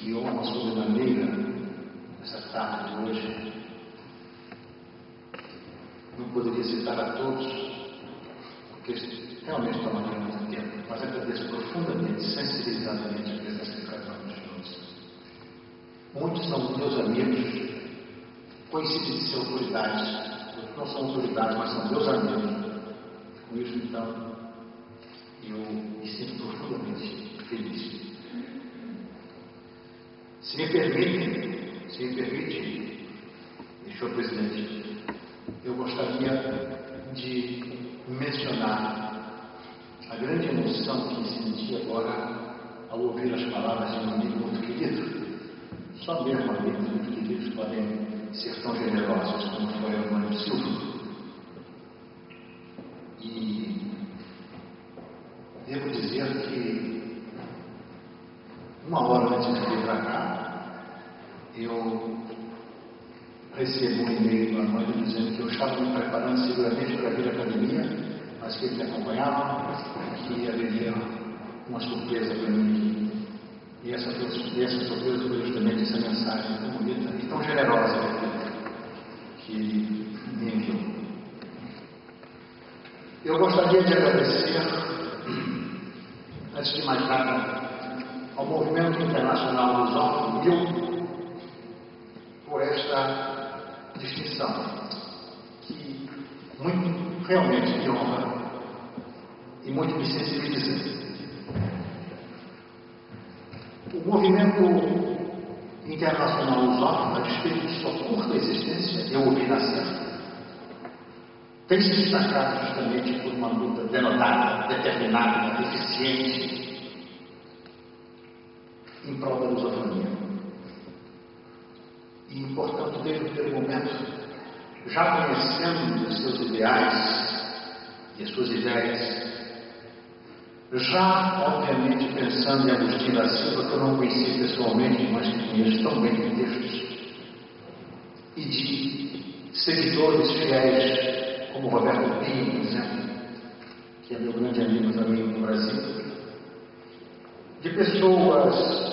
criou uma sobremaneira nessa tarde de hoje. Não poderia citar a todos, porque realmente tomaria muito tempo, mas agradeço profundamente, sensibilizadamente a presença de cada um de nós. Muitos são meus amigos, conhecidos de ser autoridades, não são autoridades, mas são meus amigos. Com isso, então, eu me sinto profundamente feliz. Se me permitem, se me permite, senhor presidente, eu gostaria de mencionar a grande emoção que senti agora ao ouvir as palavras de um amigo muito querido. Só mesmo amigos muito queridos podem ser tão generosos como foi o Antônio Silva. E devo dizer que uma hora antes de vir para cá, eu recebo um e-mail do Armando dizendo que eu estava me preparando seguramente para vir à academia, mas que ele me acompanhava, que haveria uma surpresa para mim. E essa, e essa surpresa foi justamente essa mensagem tão bonita e tão generosa que me enviou. Eu gostaria de agradecer, antes de mais nada, ao Movimento Internacional dos Mil por esta distinção, que muito realmente me honra e muito me sensibiliza. O movimento internacional dos órfãos, a despeito de sua curta existência, eu ouvi na certa, tem se destacado justamente por uma luta denotada, determinada, eficiente em prol da lusofonia. E, portanto, desde o primeiro momento, já conhecendo os seus ideais e as suas ideias, já, obviamente, pensando em Agostinho da Silva, que eu não conheci pessoalmente, mas que conheço tão bem de textos, e de seguidores fiéis como Roberto Pinho, por exemplo, que é meu grande amigo também no Brasil, de pessoas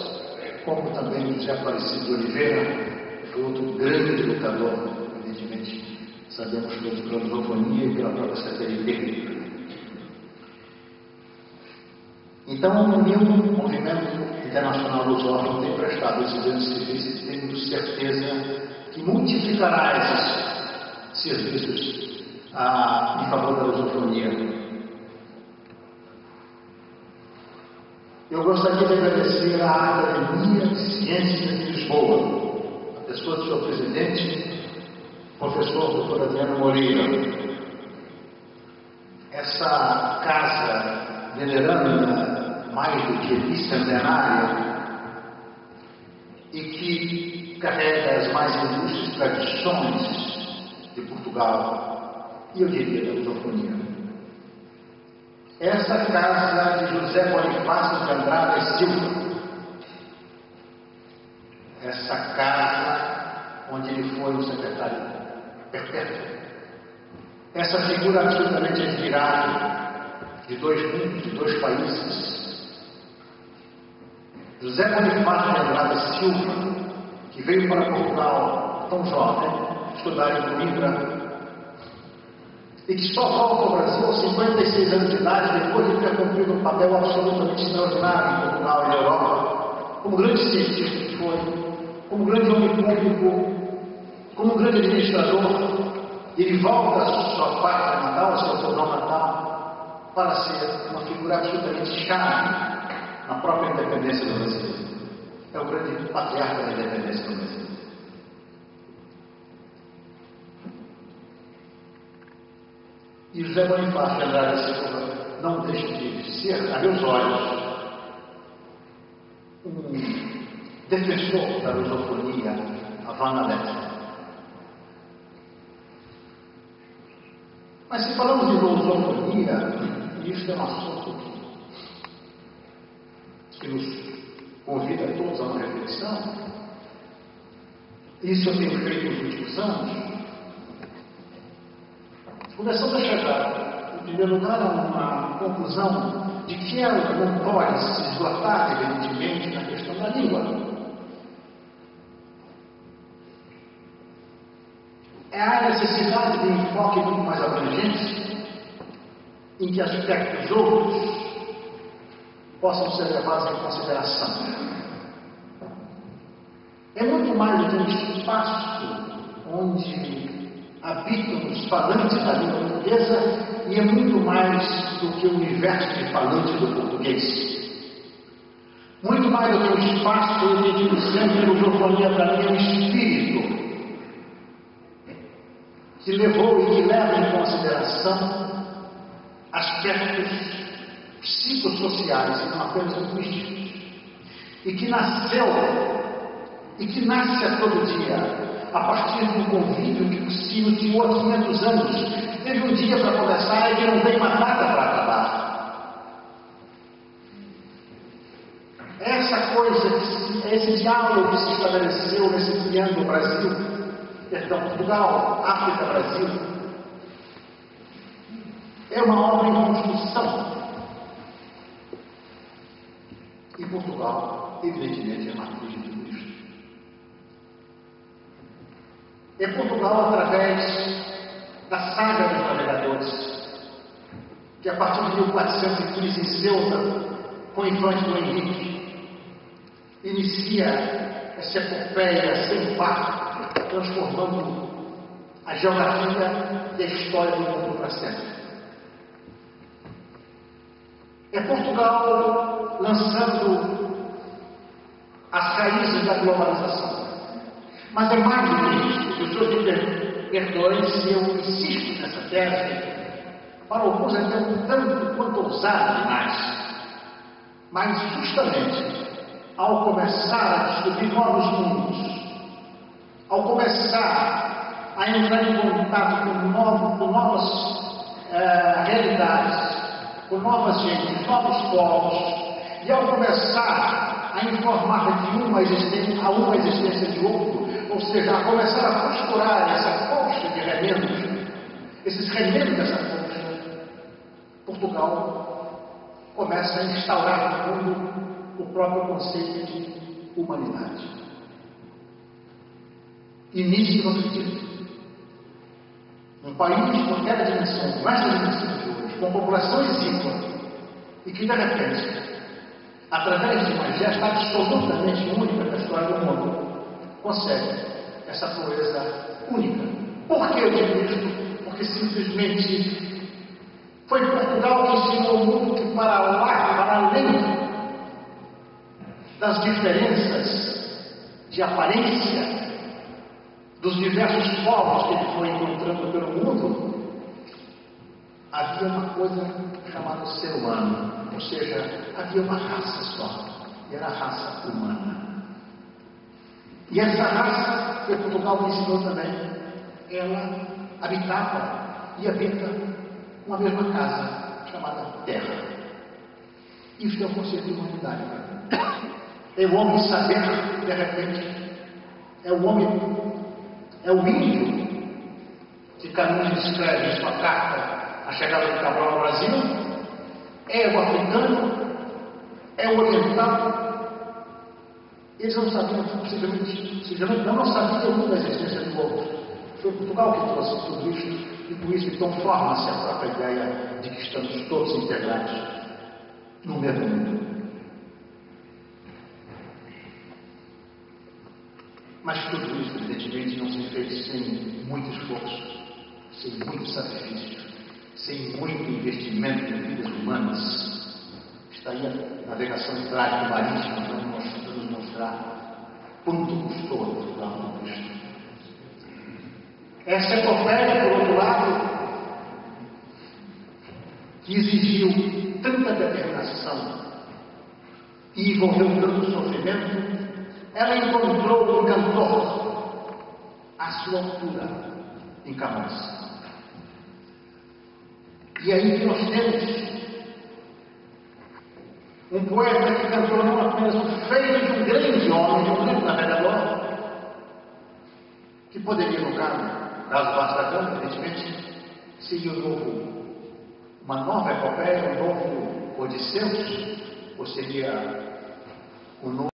como também José Aparecido de Oliveira, foi outro grande lutador, evidentemente, sabemos todos pela lusofonia e pela própria CTLP. Então, o meu movimento internacional lusófono tem prestado grandes serviços e tenho certeza que multiplicará esses serviços a, em favor da lusofonia. Eu gostaria de agradecer à Academia de Ciências de Lisboa, a pessoa do seu presidente, professor Dr. Adriano Moreira. Essa casa veneranda, mais do que bicentenária, e que carrega as mais ilustres tradições de Portugal, e eu diria da lusofonia. Essa casa de José Bonifácio de Andrade Silva, essa casa onde ele foi o secretário perpétuo, essa figura absolutamente admirável de dois mundos, de dois países, José Bonifácio de Andrade Silva, que veio para Portugal tão jovem, estudar em Coimbra e que só volta ao Brasil aos 56 anos de idade, depois de ter cumprido um papel absolutamente extraordinário em Portugal e Europa, como grande cientista que foi, como grande homem público, como grande administrador, ele volta à sua pátria natal, ao seu tornão natal, para ser uma figura absolutamente chave na própria independência do Brasil. É o grande patriarca da independência do Brasil. E José Bonifácio de Andrade Silva não deixa de ser, a meus olhos, um defensor da lusofonia avanalete. Mas se falamos de lusofonia, isso é um assunto que nos convida a todos a uma reflexão, isso eu tenho feito nos últimos anos, Começamos a chegar, em primeiro lugar, a uma conclusão de que eram não pode se esgotaram, evidentemente, na questão da língua. É a necessidade de um enfoque muito mais abrangente, em que aspectos outros possam ser levados em consideração. É muito mais do que um espaço falantes da língua portuguesa e é muito mais do que o universo de falantes do português. Muito mais do que um espaço, eu digo sempre, lusofonia para mim é espírito que levou e que leva em consideração aspectos psicossociais não apenas linguísticos, e que nasceu e que nasce a todo dia a partir de um convívio que o Ciro tinha há 500 anos. Teve um dia para começar e que não tem uma data para acabar. Essa coisa, esse diálogo que se estabeleceu nesse triângulo Brasil, perdão, Portugal, África, Brasil, é uma obra em construção. E Portugal, evidentemente, é matriz de tudo isso. É Portugal através da saga dos navegadores, que a partir de 1415 em Ceuta, com o infante do Henrique, inicia essa epopeia sem par, transformando a geografia e a história do mundo para sempre. É Portugal lançando as raízes da globalização. Mas é mais do que isso. Os senhores me se eu insisto nessa tese. Para alguns é um tanto quanto ousado demais. Mas justamente ao começar a descobrir novos mundos, ao começar a entrar em contato com, novo, com novas eh, realidades, com novas gentes, novos povos, e ao começar a informar de uma existência a uma existência de outro, ou seja, a começar a costurar essa colcha de remendos, esses remendos dessa colcha, Portugal começa a instaurar no mundo o próprio conceito de humanidade. Início no acredito. Um país com aquela dimensão, com essa dimensão de hoje, com população exígua, e que de repente, através de uma gesta absolutamente única na história do mundo, consegue essa proeza única. Por que eu digo isto? Porque simplesmente foi Portugal que ensinou o mundo que para lá, para além das diferenças de aparência dos diversos povos que ele foi encontrando pelo mundo, havia uma coisa chamada ser humano, ou seja, havia uma raça só, e era a raça humana. E essa raça que Portugal me ensinou também, ela habitava e habita uma mesma casa chamada Terra. Isso é o conceito de humanidade. É o homem saber, de repente, é o homem, é o índio que Caminhos escreve em sua carta a chegada do Cabral ao Brasil, é o africano, é o oriental. Eles não sabiam, possivelmente, possivelmente não, não sabiam da existência do outro. Foi Portugal que trouxe tudo isso, e por isso então forma-se a própria ideia de que estamos todos integrados no mesmo mundo. Mas tudo isso, evidentemente, não se fez sem muito esforço, sem muito sacrifício, sem muito investimento em vidas humanas. Está aí a navegação trágica marítima para nos mostrar quanto custou a Portugal no Cristo. Essa epopeia, por outro lado, que exigiu tanta determinação e envolveu tanto sofrimento, ela encontrou um cantor à sua altura em Camões. E aí que nós temos um poeta que cantou não apenas o feito de um grande homem, de um grande navegador, que poderia, no caso, Vasco da Gama, evidentemente, seria um novo, uma nova epopeia, um novo Odisseus, ou seria o novo